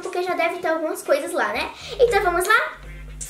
porque já deve ter algumas coisas lá, né? Então vamos lá?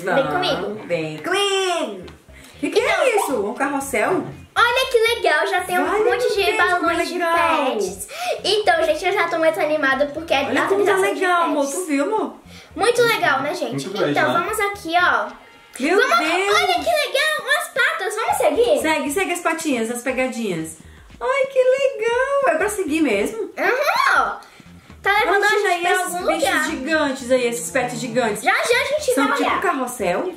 Vem comigo. Vem comigo. O que, que é isso? Um carrossel? Olha que legal, já tem um monte de balões de pets. Então, gente, eu já tô muito animada porque é Olha como tá legal, amor. Tu viu, amor? Muito legal, né, gente? Muito grande, então, né? vamos aqui, ó. Meu Vamos, Deus. olha que legal, umas patas. Vamos seguir? Segue, segue as patinhas, as pegadinhas. Ai, que legal. É pra seguir mesmo? Aham, ó. Tá levando a gente pra esses algum lugar. gigantes aí, esses pets gigantes. Já já a gente São vai tipo olhar. carrossel?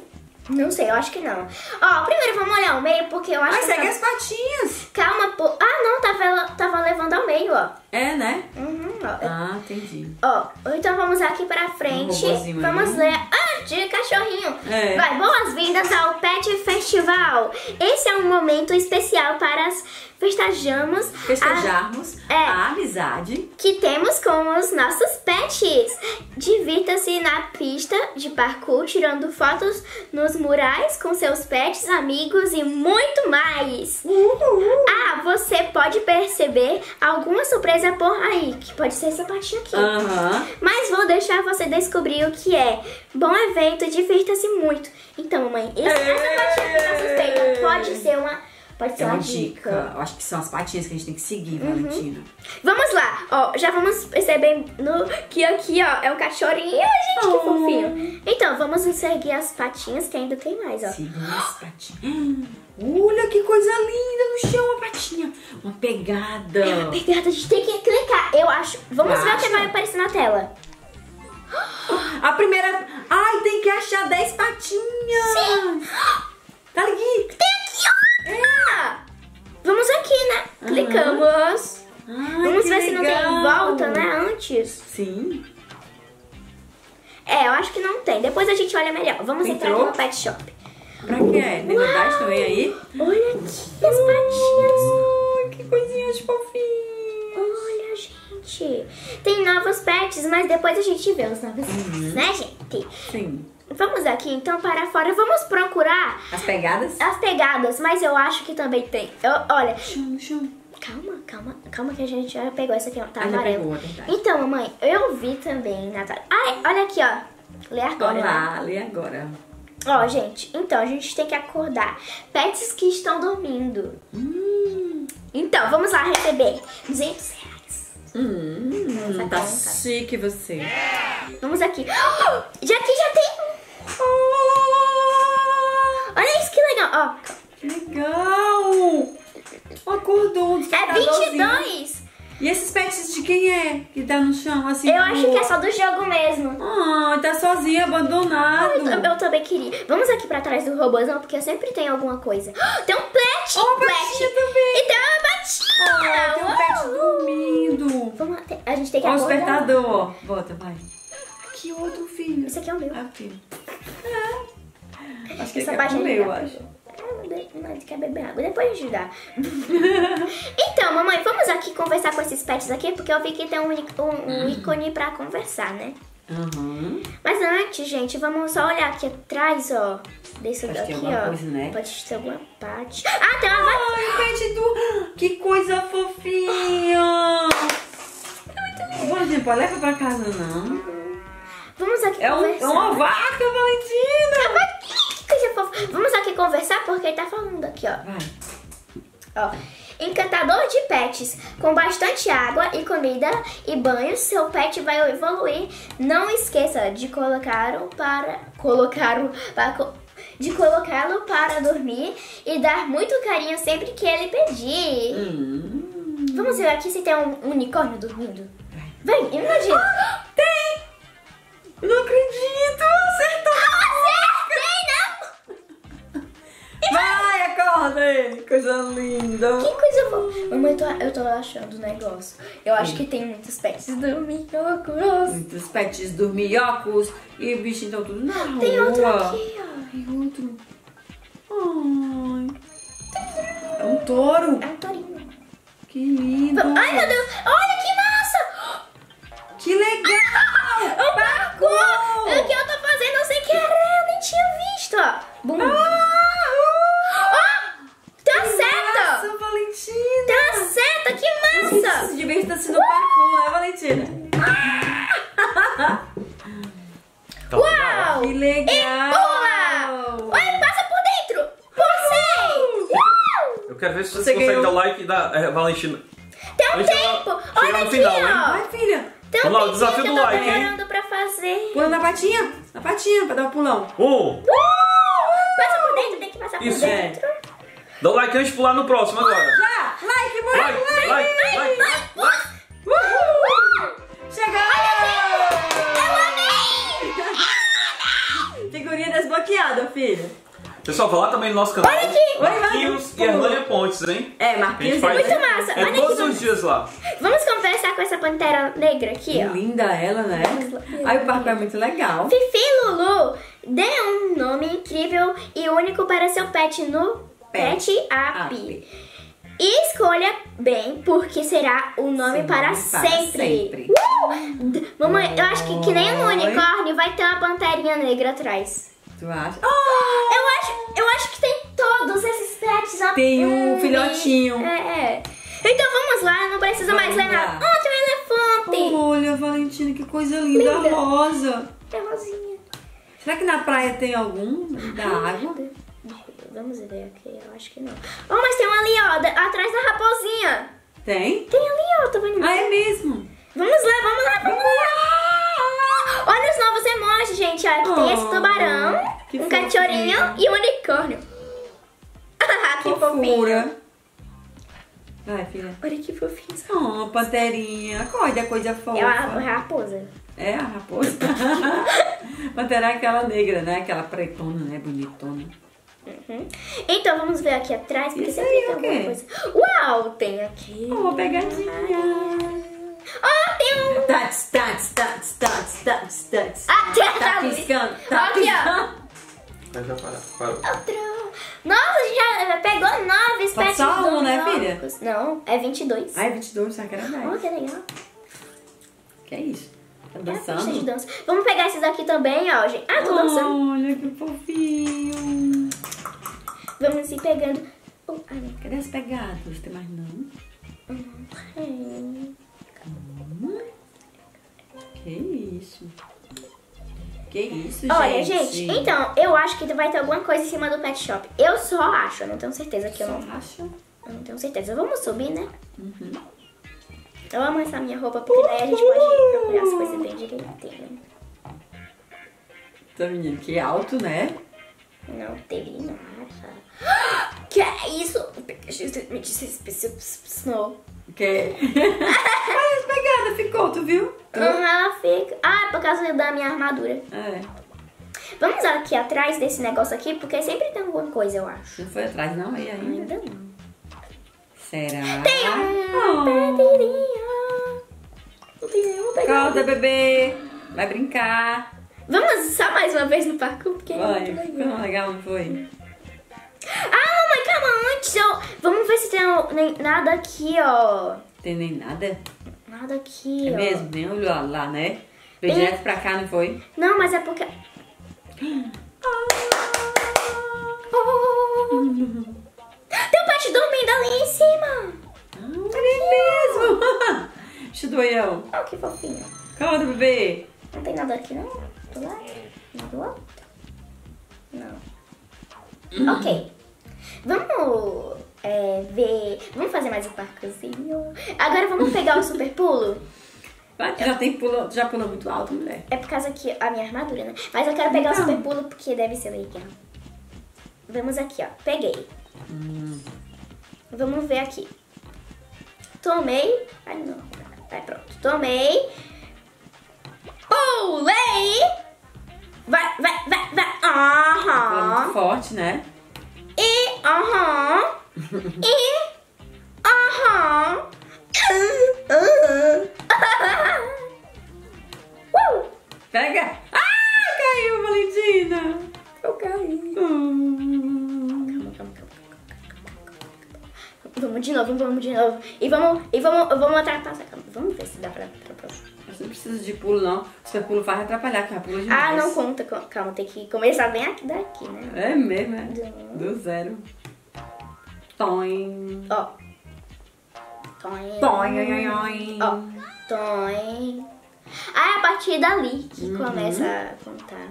Não sei, eu acho que não. Ó, primeiro vamos olhar o meio, porque eu acho Ai, que... segue tá- as patinhas. Calma, pô. Ah, não, tava, tava levando ao meio, ó. É, né? Uhum, ó. Ah, entendi. Ó, então vamos aqui pra frente. Um vamos ler. Ah, de cachorrinho. É. Vai, boas-vindas ao Pet Festival. Esse é um momento especial para as festejamos Festejarmos É. a amizade. a- que temos com os nossos pets. Divirta-se na pista de parkour, tirando fotos nos murais com seus pets, amigos e muito mais. Ah, você pode perceber alguma surpresa por aí, que pode ser essa patinha aqui. Aham. Mas vou deixar você descobrir o que é. Bom evento, divirta-se muito. Então, mamãe, esse, essa patinha que tá suspeita pode ser uma. Pode ser É uma, uma dica. dica. Eu acho que são as patinhas que a gente tem que seguir, Uhum. Valentina. Vamos lá, ó, já vamos perceber no, que aqui, ó, é um cachorrinho. Gente, que Oh. fofinho. Então, vamos seguir as patinhas que ainda tem mais, ó. As patinhas. Olha que coisa linda no chão, a patinha. Uma pegada. É uma pegada, a gente tem que clicar. Eu acho. Vamos ver o que vai aparecer na tela. A primeira. Ai, tem que achar 10 patinhas. Sim. Tá aqui. Tem Antes. Sim. É, eu acho que não tem. Depois a gente olha melhor. Vamos entrar Entrou? aqui no pet shop. Pra quê? Novidade também aí? Olha aqui as patinhas. Que coisinhas fofinhas. Olha, gente. Tem novos pets, mas depois a gente vê os novos Uhum. pets, né, gente? Sim. Vamos aqui então para fora. Vamos procurar As pegadas? as pegadas, mas eu acho que também tem. Eu- olha, Chão, chão. Calma, calma, calma que a gente já pegou essa aqui, ó. Tá amarelo. é. Então, mamãe, eu vi também, Natália. Ai, olha aqui, ó. Lê agora. né? Olá, lê agora. Ó, gente, então a gente tem que acordar pets que estão dormindo. Hum, Então, vamos lá receber 200 reais. hum, tá chique você. Vamos aqui. Já aqui já tem. Olha isso que legal. Ó, Que legal! Acordou um é despertadorzinho. 22. E esses pets de quem é? Que tá no chão assim? Eu acho que rua? é só do jogo mesmo. Ah, tá sozinho, abandonado. Eu, eu também queria. Vamos aqui pra trás do robôzão, porque sempre tem alguma coisa. Tem um pet! A pet. também. E tem uma patinha! Ah, tem um pet Uau. dormindo. Vamos a gente tem que Ó, o acordar. despertador, ó. Bota, vai. Aqui outro filho. Esse aqui é o meu. Ah, filho. Acho que página comer, é eu legal. acho. Quer beber água. Depois a gente dá. então, mamãe, vamos aqui conversar com esses pets aqui, porque eu vi que tem um, um- um ícone pra conversar, né? Aham. Mas antes, gente, vamos só olhar aqui atrás, ó. Desse Pode daqui, ó. coisa, né? Pode ter alguma parte. Ah, tem uma. Ai, o pet do... Que coisa fofinha. Valentina, leva pra casa, não. Vamos aqui É, um, conversar. é uma vaca, Valentina. Coisa fofa. Vamos aqui conversar porque ele tá falando aqui, ó. Vai. Ó, encantador de pets. Com bastante água e comida e banho, seu pet vai evoluir. Não esqueça de colocá-lo para colocá-lo para co- de colocá-lo para dormir e dar muito carinho sempre que ele pedir. Hum. Vamos ver aqui se tem um unicórnio dormindo. Vem, imagina. Tem! Não acredito! Vai, acorda aí! Coisa linda! Que coisa boa. Mamãe, eu tô, eu tô achando o negócio. Eu acho que tem muitos pets dormindo. Muitos pets dormiocos e os bichinhos estão tudo na rua. Tem outro aqui, ó. Tem outro. Ai. É um touro. É um torinho. Que lindo. Ai, meu Deus. Olha que massa. Que legal. É um parkour! É o que eu tô fazendo sem querer, eu nem tinha visto, ó. Bum. Ah, like da é, Valentina. Tem um tempo! Olha no aqui, final, hein? ó! Vai, filha. Tem um Vamos lá, o desafio do eu tô like, hein? demorando pra fazer. Pula na patinha. Na patinha, pra dar um pulão. Um. Uh! Passa por dentro, tem que passar por Isso. é. dentro. Dá o like antes de pular no próximo agora. Já! Like, bora! Like, like, like, like, like. Uhul! Chegou! Eu amei! Figurinha desbloqueada, filha. Pessoal, vai lá também no nosso canal. Olha aqui. Marquinhos Oi, e. Hernânia Pontes, hein? É, Marquinhos. faz Muito massa. É Olha todos aqui, os dias lá. Vamos conversar com essa pantera negra aqui, ó. Linda ela, né? Aí o papel é muito legal. Fifi Lulu, dê um nome incrível e único para seu pet no Pet, Pet App. App. E escolha bem, porque será o nome Sim, para, para sempre. sempre. Uh! Mamãe, eu acho que, que nem Oi. unicórnio vai ter uma panterinha negra atrás. Tu acha? Oh! Eu acho, eu acho que tem todos esses pets. ó. Tem um Hum, filhotinho. É, é. Então vamos lá, não precisa mais Vamos ler nada. Oh, tem um elefante. Olha, Valentina, que coisa linda, Linda. rosa. É rosinha. Será que na praia tem algum da água? Vamos ver aqui, eu acho que não. Oh, mas tem um ali, ó, atrás da raposinha. Tem? Tem ali, ó, tá vendo? Ah, é mesmo? Vamos lá, vamos lá, vamos lá. Olha os novos emojis, gente. Olha, aqui tem esse Oh, tubarão, que um cachorrinho e um unicórnio. que fofinho. Fofura. Vai, filha. Olha que fofinho. Oh, panterinha. Acorda, coisa fofa. É a raposa. É a raposa. Pantera é aquela negra, né? Aquela pretona, né? Bonitona. Uhum. Então, vamos ver aqui atrás, porque Isso sempre aí, tem o alguma coisa. Uau, tem aqui. Oh, pegadinha. Oh, um... Tats, tats, tats, tats, tats, tats. Ah, tem Tá piscando, tá Aqui, ó. piscando. Mas já parou. parou. Outro. Nossa, a gente já pegou nove Só- pets só um, né, loucos. Não, é 22. Ai, 22, será que era Oh, 10? que legal. Que é isso? Tá É a pista de dançando? dança. Vamos pegar esses aqui também, ó, gente. Ah, tô dançando. Olha que fofinho. Vamos ir pegando. Oh, ah, não. Cadê as pegadas? Tem mais não? Hum. Que isso? Que isso, Olha, gente? gente, então, eu acho que vai ter alguma coisa em cima do pet shop. Eu só acho, eu não tenho certeza que eu não. Só acha? Eu não tenho certeza. Vamos subir, né? Uhum. Eu amo essa minha roupa, porque daí a gente pode procurar as coisas bem direitinho. Tá, menino, que alto, né? Não teve nada. Que é isso? Me disse Snow. Que... Pegadas ficou, tu viu? Tu? Ela fica. Ah, é por causa da minha armadura. É. Vamos aqui atrás desse negócio aqui, porque sempre tem alguma coisa, eu acho. Não foi atrás não aí ainda? Ainda não. Será? Tem um Oh. Não tem nenhuma pegada. Acorda, bebê. Vai brincar. Vamos só mais uma vez no parkour, porque é Vai, muito legal. legal, não foi? Ah, mamãe, calma, antes eu... Vamos ver se tem nem- nada aqui, ó. Tem nem nada? Nada aqui, É ó. mesmo? Nem olhou lá, né? Veio Tem- direto pra cá, não foi? Não, mas é porque... Tem um pet dormindo ali em cima. Ah, é mesmo! Chudoião. Oh, que fofinho. Acorda, bebê. Não tem nada aqui, não? Do lado? Nem do outro? Não. Ok. Vamos é, ver... Vamos fazer mais um parkourzinho. Agora vamos pegar o super pulo. Vai, tu já tem pula, tu já pulou muito alto, mulher. É por causa que a minha armadura, né? Mas eu quero pegar Então. o super pulo porque deve ser legal. Vamos aqui, ó. Peguei. Vamos ver aqui. Tomei. Ai, não. Vai, pronto. Tomei. Pulei. Vai, vai, vai, vai. Aham. muito forte, né? E, aham. Aham. Uh! Pega! Ah, caiu, Valentina! Eu caí. Calma, calma, calma. Vamos de novo, vamos de novo. E vamos, e vamos, vamos. Calma, vamos ver se dá pra ultrapassar. Você não precisa de pulo, não. Se o pulo faz atrapalhar, que a pula demais. Ah, não conta. Calma, tem que começar bem aqui daqui, né? É mesmo, é? Do- Do zero. Toim. Ó. Oim, oim. Ó. Tom. Ah, é a partir dali que Uhum. começa a contar.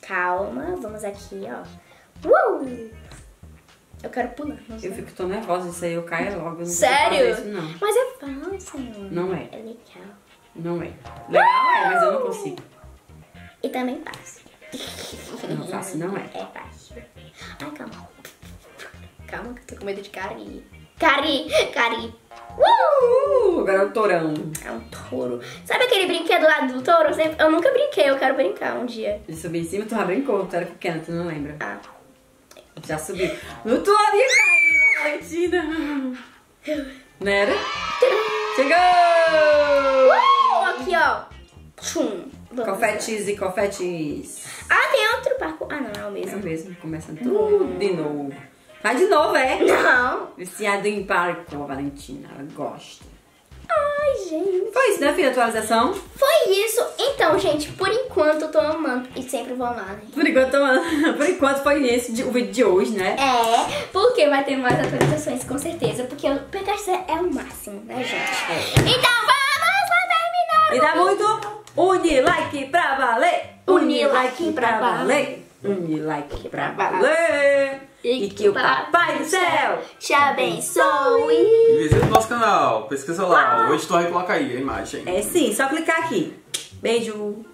Calma, vamos aqui, ó. Uh! Eu quero pular. não sei. Eu fico tão nervosa, isso aí eu caio logo. Eu Sério? Isso, não. Mas é fácil. Não é. É legal. Não é. Legal é, mas eu não consigo. E também fácil. Não, fácil não é. É fácil. Ai, calma. Calma que eu tô com medo de cari. Cari! Cari! Uh! Uh, agora é o torão. É um touro. Sabe aquele brinquedo lá do touro? Eu, nunca brinquei, eu quero brincar um dia. Ele subiu em cima, tu já brincou, tu era pequena, tu não lembra. Ah. Já subiu. No torinho caindo, Valentina. Não era? Chegou! Uh! Aqui, ó. Tchum. Confetes e confetes. Ah, tem outro parco. Ah, não, é o É o mesmo. mesmo, começando tudo de novo. Faz de novo, é? Não. Viciado em parkour, Valentina. Ela gosta. Ai, gente. Foi isso, né, filha? Atualização? Foi isso. Então, gente, por enquanto eu tô amando. E sempre vou amar, né? Por enquanto, por enquanto foi esse o vídeo de hoje, né? É, porque vai ter mais atualizações, com certeza. Porque o PKC é o máximo, né, gente? Então vamos lá terminar. E dá muito uni like pra valer. Uni like pra valer. Uni like pra Pra valer. E que o Papai do Céu te abençoe. E visita o nosso canal. Pesquisa lá. O editor aí coloca aí a imagem. É sim, só clicar aqui. Beijo.